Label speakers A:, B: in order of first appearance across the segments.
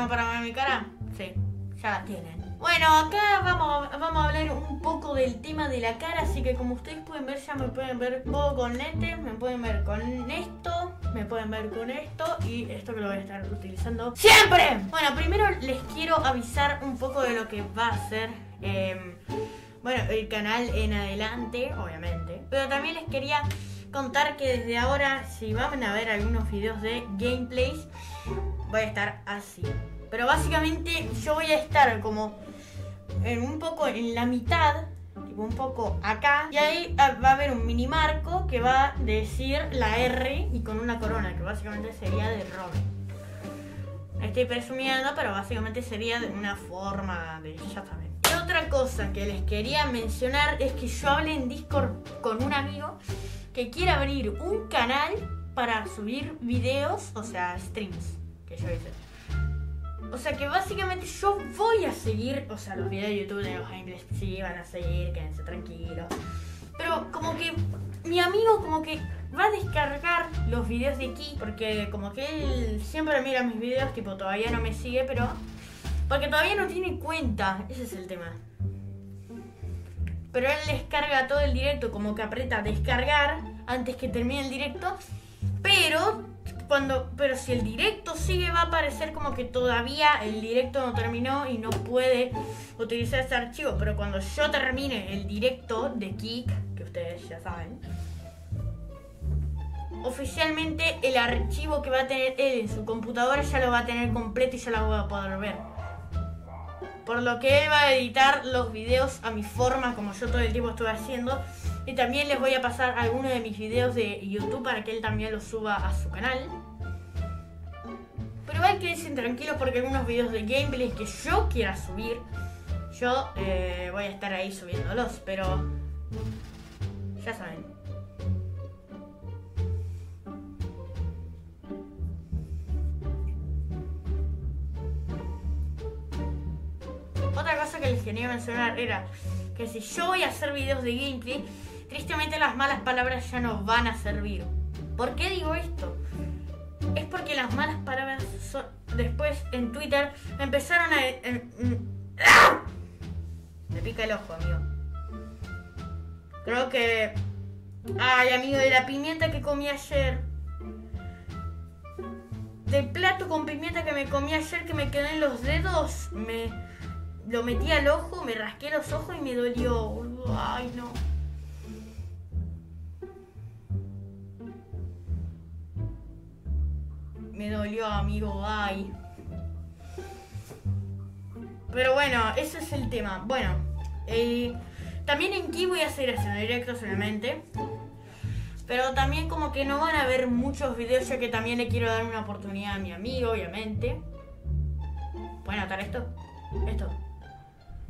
A: ¿Tanto esperamos para ver mi cara? Sí, ya la tienen. Bueno, acá vamos, vamos a hablar un poco del tema de la cara, así que como ustedes pueden ver, ya me pueden ver todo con lentes, me pueden ver con esto, me pueden ver con esto y esto que lo voy a estar utilizando siempre. Bueno, primero les quiero avisar un poco de lo que va a ser, em, bueno, el canal en adelante, obviamente. Pero también les quería contar que desde ahora, si van a ver algunos videos de gameplays, voy a estar así. Pero básicamente yo voy a estar como en un poco en la mitad, tipo un poco acá, y ahí ah, va a haber un mini marco que va a decir la R y con una corona, que básicamente sería de Robin. Estoy presumiendo, pero básicamente sería de una forma de. ya saben. Otra cosa que les quería mencionar es que yo hablé en Discord con un amigo que quiere abrir un canal para subir videos, o sea, streams, que yo hice. O sea que básicamente yo voy a seguir, o sea, los videos de YouTube de los gameplays sí van a seguir, quédense tranquilos. Pero como que mi amigo como que va a descargar los videos de aquí, porque como que él siempre mira mis videos, tipo todavía no me sigue, pero porque todavía no tiene cuenta, ese es el tema. Pero él descarga todo el directo, como que aprieta descargar antes que termine el directo, pero cuando, pero si el directo sigue va a aparecer como que todavía el directo no terminó y no puede utilizar ese archivo. Pero cuando yo termine el directo de Kik, que ustedes ya saben, oficialmente el archivo que va a tener él en su computadora ya lo va a tener completo y ya lo va a poder ver. Por lo que va a editar los videos a mi forma, como yo todo el tiempo estuve haciendo. Y también les voy a pasar algunos de mis videos de YouTube para que él también los suba a su canal. Pero igual quédense tranquilos porque algunos videos de gameplay que yo quiera subir, yo eh, voy a estar ahí subiéndolos, pero ya saben. Otra cosa que les quería mencionar era que si yo voy a hacer videos de gameplay, tristemente las malas palabras ya no van a servir. ¿Por qué digo esto? Es porque las malas palabras son- después en Twitter empezaron a... Me pica el ojo, amigo. Creo que... Ay, amigo, de la pimienta que comí ayer. Del plato con pimienta que me comí ayer que me quedó en los dedos, me lo metí al ojo, me rasqué los ojos y me dolió. Ay, no. Me dolió, amigo, ay. Pero bueno, ese es el tema. Bueno, eh, también en Ki voy a seguir haciendo directos, obviamente. Pero también como que no van a ver muchos videos, ya que también le quiero dar una oportunidad a mi amigo, obviamente. ¿Pueden notar esto? Esto.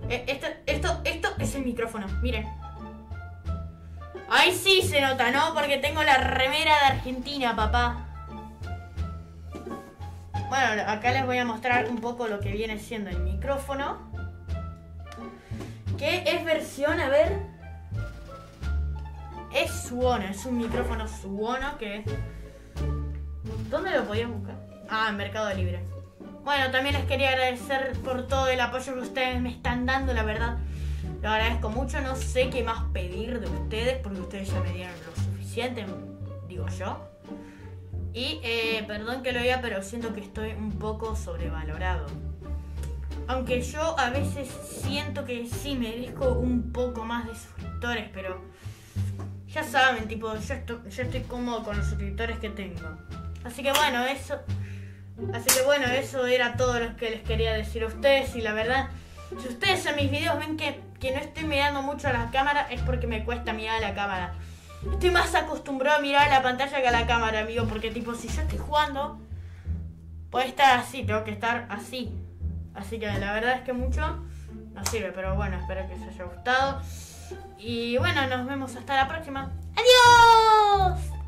A: Eh, Esto, esto, esto es el micrófono, miren. Ahí sí se nota, ¿no? Porque tengo la remera de Argentina, papá. Bueno, acá les voy a mostrar un poco lo que viene siendo el micrófono. Que es versión, a ver. Es Suono, es un micrófono Suono que... ¿Dónde lo podías buscar? Ah, en Mercado Libre. Bueno, también les quería agradecer por todo el apoyo que ustedes me están dando, la verdad. Lo agradezco mucho, no sé qué más pedir de ustedes, porque ustedes ya me dieron lo suficiente, digo yo. Y eh, perdón que lo diga, pero siento que estoy un poco sobrevalorado. Aunque yo a veces siento que sí merezco un poco más de suscriptores, pero ya saben, tipo, yo estoy, yo estoy cómodo con los suscriptores que tengo. Así que bueno, eso. Así que bueno, eso era todo lo que les quería decir a ustedes. Y la verdad, si ustedes en mis videos ven que, que no estoy mirando mucho a la cámara, es porque me cuesta mirar a la cámara. Estoy más acostumbrado a mirar a la pantalla que a la cámara, amigo. Porque tipo, si yo estoy jugando, puede estar así, tengo que estar así. Así que la verdad es que mucho no sirve. Pero bueno, espero que os haya gustado. Y bueno, nos vemos hasta la próxima. ¡Adiós!